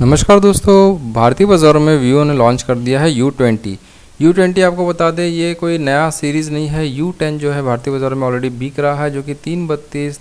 नमस्कार दोस्तों, भारतीय बाज़ारों में वीवो ने लॉन्च कर दिया है यू ट्वेंटी यू ट्वेंटी आपको बता दें, ये कोई नया सीरीज़ नहीं है। यू टेन जो है भारतीय बाज़ारों में ऑलरेडी बिक रहा है, जो कि तीन बत्तीस,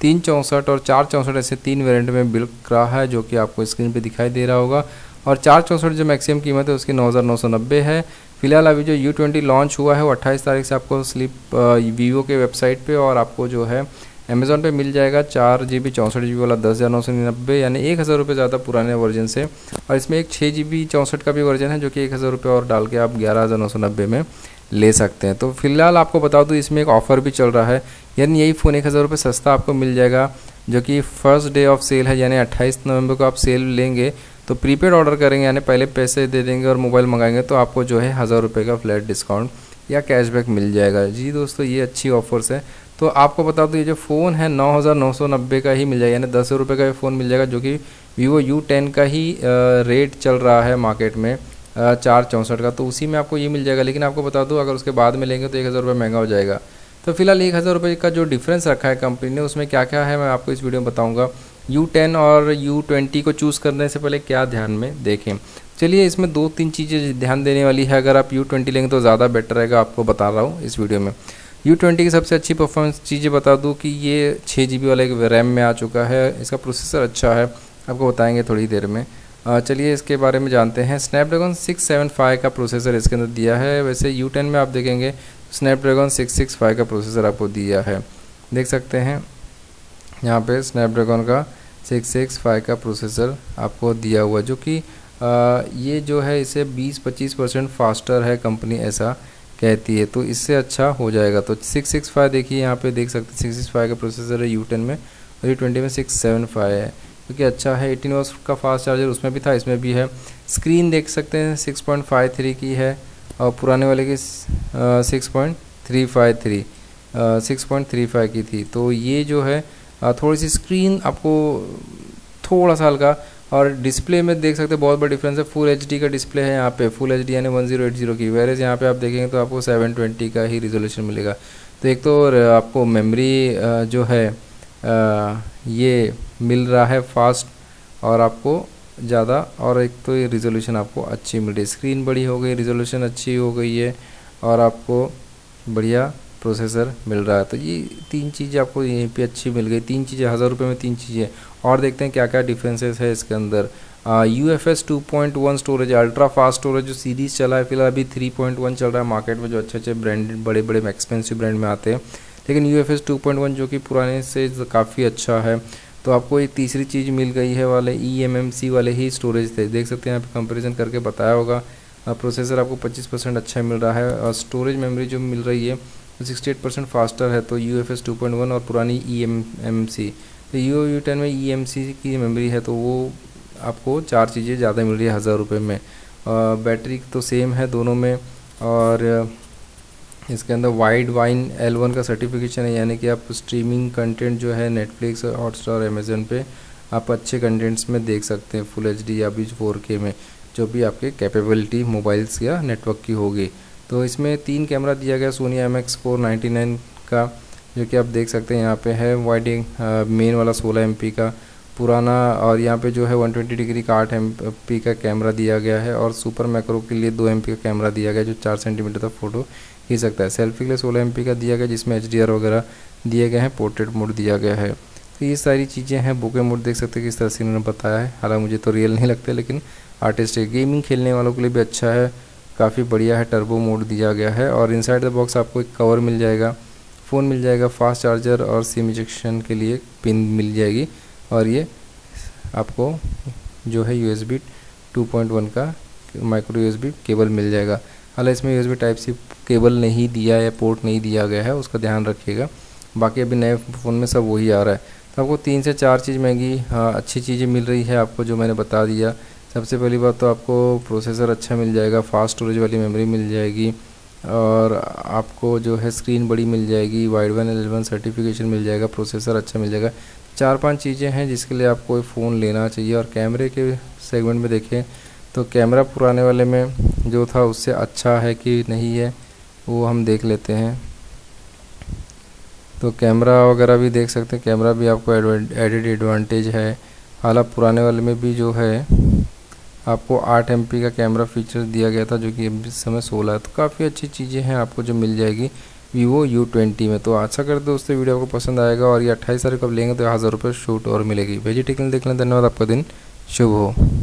तीन चौंसठ और चार चौंसठ ऐसे तीन वेरिएंट में बिक रहा है, जो कि आपको स्क्रीन पे दिखाई दे रहा होगा। और चार चौंसठ जो मैक्सिमम कीमत है, उसकी नौ हज़ार नौ सौ नब्बे है। फ़िलहाल अभी जो यू ट्वेंटी लॉन्च हुआ है, वो अट्ठाईस तारीख से आपको स्लिप वीवो के वेबसाइट पर और आपको जो है अमेज़ोन पे मिल जाएगा चार जी बी चौंसठ जी वाला दस हज़ार नौ सौ निन्यानबे, यानी एक हज़ार रुपये ज़्यादा पुराने वर्जन से। और इसमें एक छः जी बी चौंसठ का भी वर्जन है, जो कि एक हज़ार रुपये और डाल के आप ग्यारह हज़ार नौ सौ नब्बे में ले सकते हैं। तो फ़िलहाल आपको बता दूँ, इसमें एक ऑफ़र भी चल रहा है। यानी यही फ़ोन एक हज़ार रुपये सस्ता आपको मिल जाएगा, जो कि फ़र्स्ट डे ऑफ़ सेल है, यानी अट्ठाईस नवंबर को आप सेल लेंगे तो प्रीपेड ऑर्डर करेंगे, यानी पहले पैसे दे देंगे और मोबाइल मंगाएँगे तो आपको जो है हज़ार रुपये का फ्लैट डिस्काउंट या कैशबैक मिल जाएगा। जी दोस्तों, ये अच्छी ऑफर्स है। तो आपको बता दो, ये जो फ़ोन है नौ हज़ार नौ सौ नब्बे का ही मिल जाएगा, यानी दस रुपये का ये फ़ोन मिल जाएगा, जो कि वीवो यू टेन का ही रेट चल रहा है मार्केट में चार चौंसठ का। तो उसी में आपको ये मिल जाएगा, लेकिन आपको बता दूँ, अगर उसके बाद में लेंगे तो एक हज़ार रुपये महँगा हो जाएगा। तो फ़िलहाल एक हज़ार रुपये का जो डिफरेंस रखा है कंपनी ने, उसमें क्या क्या है, मैं आपको इस वीडियो में बताऊँगा। यू टेन और यू ट्वेंटी को चूज़ करने से पहले क्या ध्यान में देखें। चलिए, इसमें दो तीन चीज़ें ध्यान देने वाली है। अगर आप यू ट्वेंटी लेंगे तो ज़्यादा बेटर रहेगा, आपको बता रहा हूँ इस वीडियो में। यू ट्वेंटी की सबसे अच्छी परफॉर्मेंस चीज़ें बता दूँ कि ये छः जी वाला एक रैम में आ चुका है, इसका प्रोसेसर अच्छा है, आपको बताएँगे थोड़ी देर में। चलिए इसके बारे में जानते हैं। स्नैपड्रैगन सिक्स सेवन फाइव का प्रोसेसर इसके अंदर दिया है। वैसे यू टेन में आप देखेंगे स्नैपड्रैगन सिक्स सिक्स फाइव का प्रोसेसर आपको दिया है। देख सकते हैं, यहाँ पे स्नैपड्रैगन का सिक्स सिक्स फाइव का प्रोसेसर आपको दिया हुआ जो कि ये जो है, इसे 20-25 परसेंट फास्टर है कंपनी ऐसा। कहती है तो इससे अच्छा हो जाएगा। तो सिक्स सिक्स फाइव देखिए, यहाँ पे देख सकते हैं सिक्स सिक्स फाइव का प्रोसेसर है यू टेन में, और यू ट्वेंटी में सिक्स सेवन फाइव है। क्योंकि अच्छा है एटीन वर्स का फास्ट चार्जर उसमें भी था, इसमें भी है। स्क्रीन देख सकते हैं सिक्स पॉइंट फाइव थ्री की है, और पुराने वाले की six point three five three six point three five की थी। तो ये जो है थोड़ी सी स्क्रीन आपको, थोड़ा सा हल्का और डिस्प्ले में देख सकते हैं बहुत बड़ा डिफरेंस है। फुल एचडी का डिस्प्ले है यहाँ पे। फुल एच डी यानी वन ज़ीरो एट ज़ीरो की। वेरेज यहाँ पे आप देखेंगे तो आपको सेवन ट्वेंटी का ही रिजोल्यूशन मिलेगा। तो एक तो आपको मेमोरी जो है ये मिल रहा है फास्ट और आपको ज़्यादा और एक तो ये रिजोल्यूशन आपको अच्छी मिल रही है। स्क्रीन बड़ी हो गई रिजोल्यूशन अच्छी हो गई है और आपको बढ़िया प्रोसेसर मिल रहा है। तो ये तीन चीज़ें आपको यहीं पे अच्छी मिल गई। तीन चीज़ें, हज़ार रुपये में तीन चीज़ें। और देखते हैं क्या क्या डिफरेंसेस है इसके अंदर। U F S two point one storage ultra fast storage जो सीरीज़ चला है, फ़िलहाल अभी थ्री पॉइंट वन चल रहा है मार्केट में, जो अच्छे अच्छे ब्रांडेड बड़े बड़े एक्सपेंसिव ब्रांड में आते हैं। लेकिन U F S two point one जो कि पुराने से काफ़ी अच्छा है। तो आपको एक तीसरी चीज़ मिल गई है वाले ई एम एम सी वाले ही स्टोरेज थे। देख सकते हैं, यहाँ कंपेरिजन करके बताया होगा। प्रोसेसर आपको 25 परसेंट अच्छा मिल रहा है। और स्टोरेज मेमोरी जो मिल रही है सिक्सटी एट परसेंट फास्टर है तो U F S two point one और पुरानी ई एम एम सी तो यू यू टेन में ई एम सी की मेमोरी है तो वो आपको चार चीज़ें ज़्यादा मिल रही है हज़ार रुपये में। बैटरी तो सेम है दोनों में और इसके अंदर वाइड वाइन एल वन का सर्टिफिकेशन है, यानी कि आप स्ट्रीमिंग कंटेंट जो है नेटफ्लिक्स हॉटस्टार अमेजन पे आप अच्छे कंटेंट्स में देख सकते हैं फुल HD या भी फोर में, जो भी आपके कैपेबिलिटी मोबाइल्स या नेटवर्क की होगी। तो इसमें तीन कैमरा दिया गया Sony M X four ninety nine का, जो कि आप देख सकते हैं यहाँ पे है वाइडिंग मेन वाला 16 एम का। पुराना और यहाँ पे जो है 120 डिग्री का आठ एम का कैमरा दिया गया है और सुपर मैक्रो के लिए दो एम का कैमरा दिया गया जो चार सेंटीमीटर तक फ़ोटो खींच सकता है। सेल्फी के लिए सोलह एम का दिया गया, जिसमें एचडीआर वगैरह दिए गए हैं पोर्ट्रेट मोड दिया गया है। तो ये सारी चीज़ें हैं बुके मोड देख सकते हैं किस तरह से इन्होंने बताया है। हालाँकि मुझे तो रियल नहीं लगते, लेकिन आर्टिस्ट गेमिंग खेलने वालों के लिए भी अच्छा है। काफ़ी बढ़िया है टर्बो मोड दिया गया है और इनसाइड द बॉक्स आपको एक कवर मिल जाएगा। फ़ोन मिल जाएगा फास्ट चार्जर और सिम इजेक्शन के लिए पिन मिल जाएगी और ये आपको जो है U S B two point one का micro U S B cable मिल जाएगा। हालाँकि इसमें U S B type C cable नहीं दिया है पोर्ट नहीं दिया गया है, उसका ध्यान रखिएगा। बाकी अभी नए फ़ोन में सब वही आ रहा है। तो आपको तीन से चार चीज़ महँगी हाँ अच्छी चीज़ें मिल रही है आपको जो मैंने बता दिया। सबसे पहली बात तो आपको प्रोसेसर अच्छा मिल जाएगा फास्ट स्टोरेज वाली मेमोरी मिल जाएगी और आपको जो है स्क्रीन बड़ी मिल जाएगी वाइड वन एलेवन सर्टिफिकेशन मिल जाएगा प्रोसेसर अच्छा मिल जाएगा। चार पाँच चीज़ें हैं जिसके लिए आपको फ़ोन लेना चाहिए और कैमरे के सेगमेंट में देखें तो कैमरा पुराने वाले में जो था उससे अच्छा है कि नहीं है, वो हम देख लेते हैं। तो कैमरा वगैरह भी देख सकते हैं, कैमरा भी आपको एडिड एडवांटेज है। हालाँकि पुराने वाले में भी जो है आपको आठ एम का कैमरा फीचर दिया गया था, जो कि इस समय सोलह है। तो काफ़ी अच्छी चीज़ें हैं आपको जो मिल जाएगी वीवो यू ट्वेंटी में। तो आशा करते दोस्तों वीडियो आपको पसंद आएगा और ये अट्ठाईस तारीख को लेंगे तो हज़ार रुपये शूट और मिलेगी। वेजिटेकल देख लें धन्यवाद, आपका दिन शुभ हो।